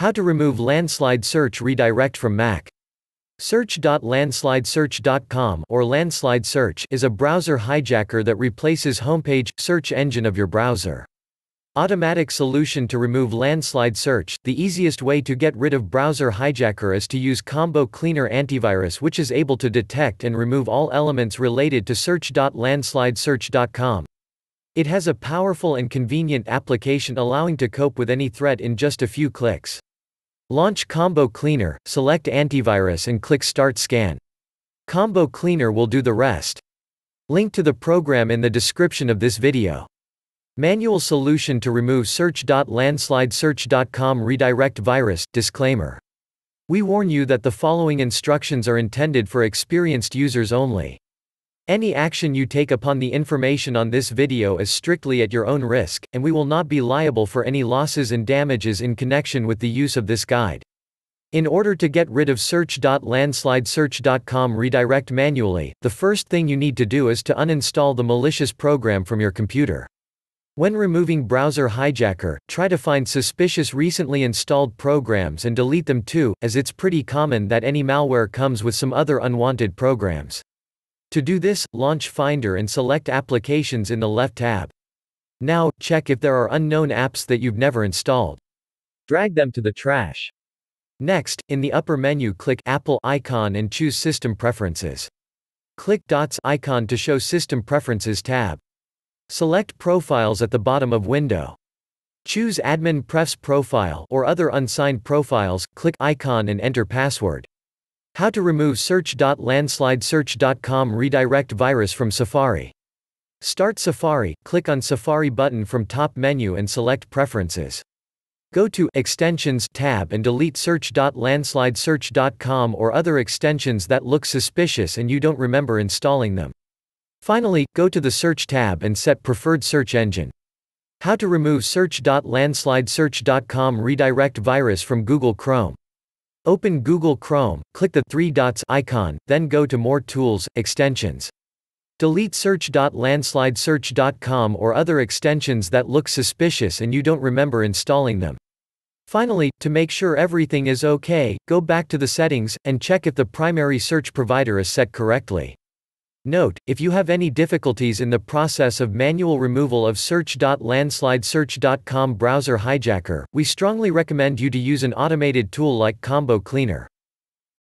How to remove landslide search redirect from Mac. Search.landslidesearch.com or landslide search is a browser hijacker that replaces homepage search engine of your browser. Automatic solution to remove landslide search. The easiest way to get rid of browser hijacker is to use Combo Cleaner antivirus which is able to detect and remove all elements related to search.landslidesearch.com. It has a powerful and convenient application allowing to cope with any threat in just a few clicks. Launch Combo Cleaner, select Antivirus and click Start Scan. Combo Cleaner will do the rest. Link to the program in the description of this video. Manual solution to remove search.landslidesearch.com redirect virus. Disclaimer. We warn you that the following instructions are intended for experienced users only. Any action you take upon the information on this video is strictly at your own risk, and we will not be liable for any losses and damages in connection with the use of this guide. In order to get rid of search.landslidesearch.com redirect manually, the first thing you need to do is to uninstall the malicious program from your computer. When removing browser hijacker, try to find suspicious recently installed programs and delete them too, as it's pretty common that any malware comes with some other unwanted programs. To do this, launch Finder and select Applications in the left tab. Now, check if there are unknown apps that you've never installed. Drag them to the trash. Next, in the upper menu click Apple icon and choose System Preferences. Click Dots icon to show System Preferences tab. Select Profiles at the bottom of window. Choose Admin Prefs Profile or other unsigned profiles, click icon and enter password. How to remove search.landslidesearch.com redirect virus from Safari. Start Safari, click on Safari button from top menu and select Preferences. Go to Extensions tab and delete search.landslidesearch.com or other extensions that look suspicious and you don't remember installing them. Finally, go to the Search tab and set Preferred Search Engine. How to remove search.landslidesearch.com redirect virus from Google Chrome. Open Google Chrome, click the three dots icon, then go to More Tools, Extensions. Delete search.landslidesearch.com or other extensions that look suspicious and you don't remember installing them. Finally, to make sure everything is okay, go back to the settings and check if the primary search provider is set correctly. Note, if you have any difficulties in the process of manual removal of search.landslidesearch.com browser hijacker, we strongly recommend you to use an automated tool like Combo Cleaner.